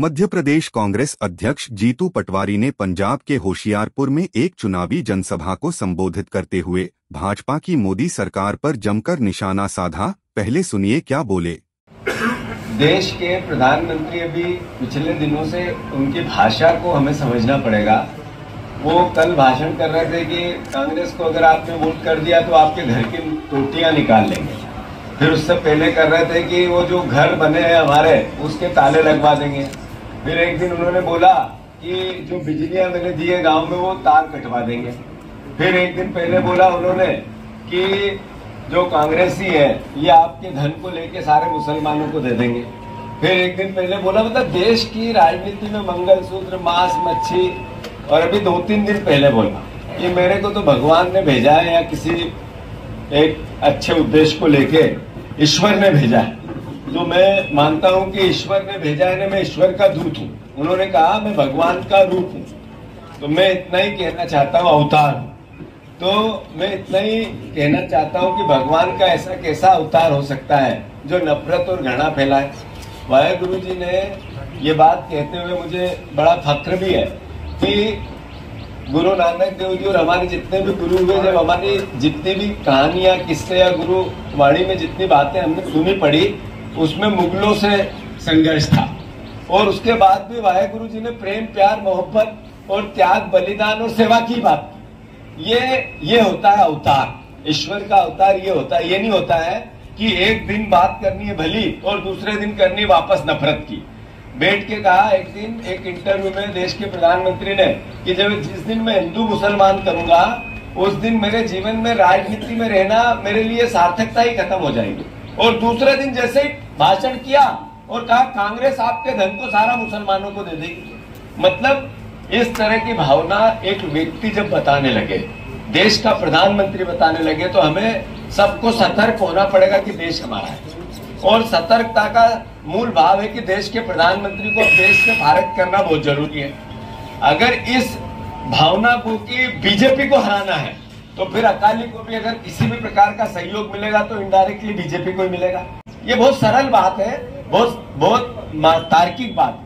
मध्य प्रदेश कांग्रेस अध्यक्ष जीतू पटवारी ने पंजाब के होशियारपुर में एक चुनावी जनसभा को संबोधित करते हुए भाजपा की मोदी सरकार पर जमकर निशाना साधा, पहले सुनिए क्या बोले। देश के प्रधानमंत्री अभी पिछले दिनों से उनकी भाषा को हमें समझना पड़ेगा। वो कल भाषण कर रहे थे कि कांग्रेस को अगर आपने वोट कर दिया तो आपके घर की टोटियाँ निकाल लेंगे। फिर उससे पहले कर रहे थे कि वो जो घर बने हैं हमारे, उसके ताले लगवा देंगे। फिर एक दिन उन्होंने बोला कि जो बिजलियाँ मैंने दी है गाँव में, वो तार कटवा देंगे। फिर एक दिन पहले बोला उन्होंने कि जो कांग्रेसी है, ये आपके धन को लेके सारे मुसलमानों को दे देंगे। फिर एक दिन पहले बोला मतलब देश की राजनीति में मंगलसूत्र, मांस, मच्छी, और अभी दो तीन दिन पहले बोला कि मेरे को तो भगवान ने भेजा है या किसी एक अच्छे उद्देश्य को लेके ईश्वर ने भेजा है। तो मैं मानता हूँ कि ईश्वर ने भेजा है, मैं ईश्वर का दूत हूँ। उन्होंने कहा, मैं भगवान का रूप हूँ। तो मैं इतना ही कहना चाहता हूँ, अवतार। तो मैं इतना ही कहना चाहता हूँ कि भगवान का ऐसा कैसा अवतार हो सकता है, जो नफरत और घृणा फैलाए। वाहे गुरु जी ने ये बात कहते हुए मुझे बड़ा फक्र भी है कि गुरु नानक देव जी और हमारे जितने भी गुरु हुए, जब हमारी जितनी भी कहानियाँ, किस्से या गुरु वाणी में जितनी बातें हमने सुनी पड़ी उसमें मुगलों से संघर्ष था। और उसके बाद भी वाहे गुरु जी ने प्रेम, प्यार, मोहब्बत और त्याग, बलिदान और सेवा की बात ये ये होता है अवतार। ईश्वर का अवतार ये होता है, ये नहीं होता है कि एक दिन बात करनी है भली और दूसरे दिन करनी वापस नफरत की। बैठ के कहा एक दिन एक इंटरव्यू में देश के प्रधानमंत्री ने कि जब जिस दिन मैं हिंदू मुसलमान करूँगा, उस दिन मेरे जीवन में राजनीति में रहना मेरे लिए सार्थकता ही खत्म हो जाएगी। और दूसरे दिन जैसे भाषण किया और कहा, कांग्रेस आपके धन को सारा मुसलमानों को दे देगी। मतलब इस तरह की भावना एक व्यक्ति जब बताने लगे, देश का प्रधानमंत्री बताने लगे तो हमें सबको सतर्क होना पड़ेगा कि देश हमारा है। और सतर्कता का मूल भाव है कि देश के प्रधानमंत्री को देश से भारत करना बहुत ज़रूरी है। अगर इस भावना को कि बीजेपी को हराना है तो फिर अकाली को भी अगर किसी भी प्रकार का सहयोग मिलेगा तो इनडायरेक्टली बीजेपी को ही मिलेगा। ये बहुत सरल बात है, बहुत बहुत तार्किक बात।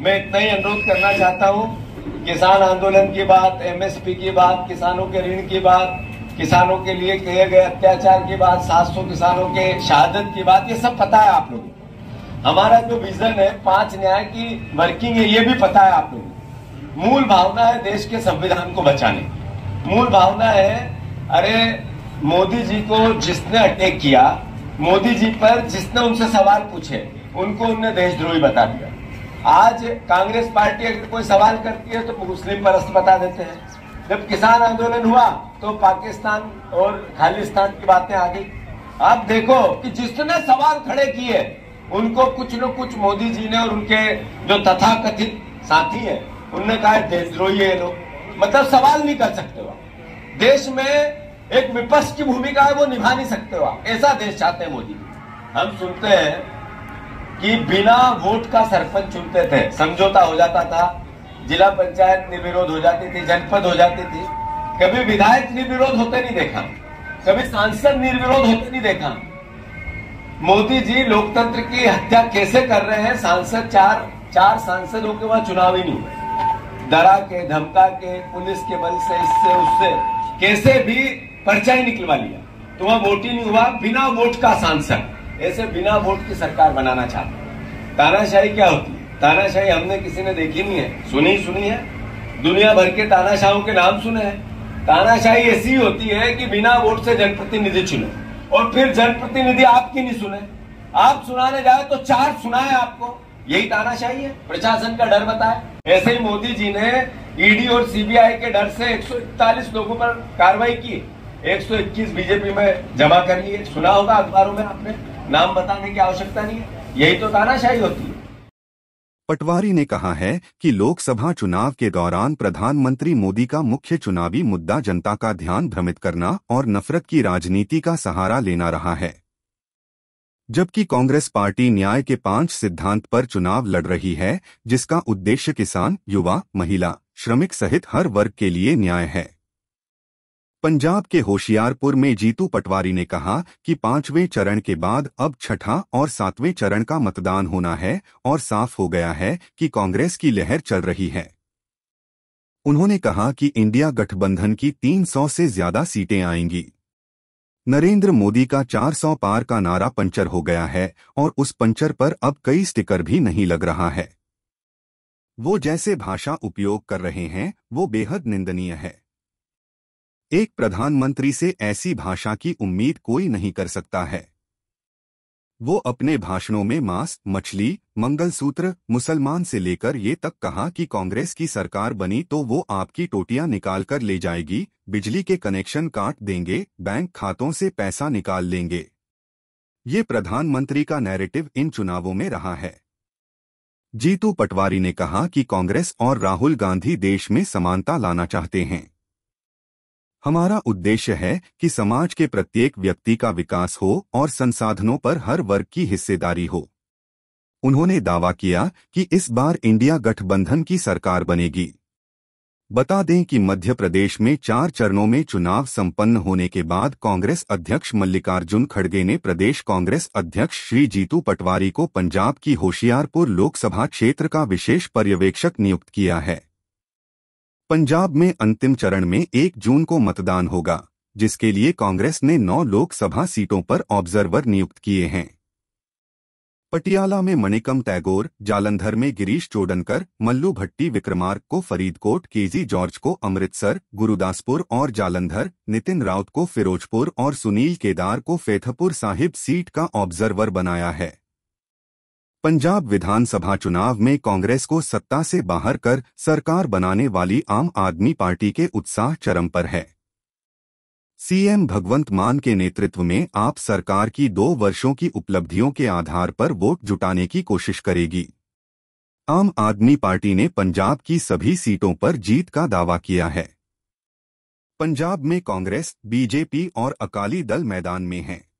मैं इतना ही अनुरोध करना चाहता हूँ, किसान आंदोलन की बात एमएसपी की बात, किसानों के ऋण की बात, किसानों के लिए किए गए अत्याचार की बात 700 किसानों के शहादत की बात, ये सब पता है आप लोगों हमारा जो विजन है, पाँच न्याय की वर्किंग है, ये भी पता है आप लोगों मूल भावना है देश के संविधान को बचाने। मूल भावना है, अरे मोदी जी को जिसने अटैक किया, मोदी जी पर जिसने उनसे सवाल पूछे, उनको उनने देशद्रोही बता दिया। आज कांग्रेस पार्टी अगर कोई सवाल करती है तो मुस्लिम परस्त बता देते हैं। जब किसान आंदोलन हुआ तो पाकिस्तान और खालिस्तान की बातें आ गई। आप देखो कि जिसने सवाल खड़े किए, उनको कुछ न कुछ मोदी जी ने और उनके जो तथाकथित साथी है, उनने कहा देशद्रोही है लोग। मतलब सवाल नहीं कर सकते हो देश में एक विपक्ष की भूमिका है, वो निभा नहीं सकते हो ऐसा देश चाहते हैं मोदी हम सुनते हैं कि बिना वोट का सरपंच चुनते थे। समझौता हो जाता था, जिला पंचायत निर्विरोध हो जाती थी, जनपद हो जाती थी। कभी विधायक निर्विरोध होते नहीं देखा, कभी सांसद निर्विरोध होते नहीं देखा। मोदी जी लोकतंत्र की हत्या कैसे कर रहे हैं? सांसद, चार चार सांसदों के वहाँ चुनाव ही नहीं हुए। डरा के, धमका के, पुलिस के बल से, इससे, उससे, कैसे भी पर्चा ही निकलवा लिया। तो वहाँ वोट ही नहीं हुआ, बिना वोट का सांसद। ऐसे बिना वोट की सरकार बनाना चाहते तानाशाही क्या होती है? तानाशाही हमने किसी ने देखी नहीं है। सुनी सुनी है। दुनिया भर के तानाशाहों के नाम सुने हैं। तानाशाही ऐसी होती है कि बिना वोट से जनप्रतिनिधि चुने। और फिर जनप्रतिनिधि आपकी नहीं सुने। आप सुनाने जाए तो चार सुनाए आपको। यही तानाशाही है प्रशासन का डर बताए। ऐसे ही मोदी जी ने ईडी और सीबीआई के डर से 141 लोगों पर कार्रवाई की। 121 बीजेपी में जमा कर लिए। सुना होगा अखबारों में आपने। नाम बताने की आवश्यकता नहीं है। यही तो तानाशाही होती है। पटवारी ने कहा है कि लोकसभा चुनाव के दौरान प्रधानमंत्री मोदी का मुख्य चुनावी मुद्दा जनता का ध्यान भ्रमित करना और नफरत की राजनीति का सहारा लेना रहा है। जबकि कांग्रेस पार्टी न्याय के पाँच सिद्धांत पर चुनाव लड़ रही है, जिसका उद्देश्य किसान, युवा, महिला, श्रमिक सहित हर वर्ग के लिए न्याय है। पंजाब के होशियारपुर में जीतू पटवारी ने कहा कि पाँचवें चरण के बाद अब छठा और सातवें चरण का मतदान होना है और साफ़ हो गया है कि कांग्रेस की लहर चल रही है। उन्होंने कहा कि इंडिया गठबंधन की 300 से ज़्यादा सीटें आएँगी। नरेंद्र मोदी का 400 पार का नारा पंचर हो गया है और उस पंचर पर अब कई स्टिकर भी नहीं लग रहा है। वो जैसे भाषा उपयोग कर रहे हैं, वो बेहद निंदनीय है। एक प्रधानमंत्री से ऐसी भाषा की उम्मीद कोई नहीं कर सकता है। वो अपने भाषणों में मांस, मछली, मंगलसूत्र, मुसलमान से लेकर ये तक कहा कि कांग्रेस की सरकार बनी तो वो आपकी टोटियाँ निकाल कर ले जाएगी, बिजली के कनेक्शन काट देंगे, बैंक खातों से पैसा निकाल लेंगे। ये प्रधानमंत्री का नैरेटिव इन चुनावों में रहा है। जीतू पटवारी ने कहा कि कांग्रेस और राहुल गांधी देश में समानता लाना चाहते हैं। हमारा उद्देश्य है कि समाज के प्रत्येक व्यक्ति का विकास हो और संसाधनों पर हर वर्ग की हिस्सेदारी हो। उन्होंने दावा किया कि इस बार इंडिया गठबंधन की सरकार बनेगी। बता दें कि मध्य प्रदेश में चार चरणों में चुनाव संपन्न होने के बाद कांग्रेस अध्यक्ष मल्लिकार्जुन खड़गे ने प्रदेश कांग्रेस अध्यक्ष श्री जीतू पटवारी को पंजाब की होशियारपुर लोकसभा क्षेत्र का विशेष पर्यवेक्षक नियुक्त किया है। पंजाब में अंतिम चरण में एक जून को मतदान होगा, जिसके लिए कांग्रेस ने नौ लोकसभा सीटों पर ऑब्जर्वर नियुक्त किए हैं। पटियाला में मणिकम टैगोर, जालंधर में गिरीश चोडनकर, मल्लू भट्टी विक्रमार्क को फरीदकोट, केजी जॉर्ज को अमृतसर, गुरुदासपुर और जालंधर, नितिन राउत को फिरोजपुर और सुनील केदार को फेथपुर साहिब सीट का ऑब्जर्वर बनाया है। पंजाब विधानसभा चुनाव में कांग्रेस को सत्ता से बाहर कर सरकार बनाने वाली आम आदमी पार्टी के उत्साह चरम पर है। सीएम भगवंत मान के नेतृत्व में आप सरकार की दो वर्षों की उपलब्धियों के आधार पर वोट जुटाने की कोशिश करेगी। आम आदमी पार्टी ने पंजाब की सभी सीटों पर जीत का दावा किया है। पंजाब में कांग्रेस, बीजेपी और अकाली दल मैदान में हैं।